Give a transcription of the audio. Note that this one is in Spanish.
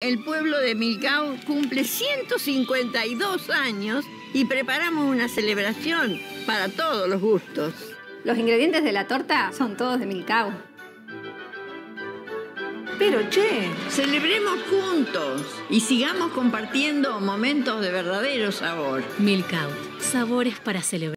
El pueblo de Milcao cumple 152 años y preparamos una celebración para todos los gustos. Los ingredientes de la torta son todos de Milcao. Pero che, Celebremos juntos y sigamos compartiendo momentos de verdadero sabor. Milkout. Sabores para celebrar.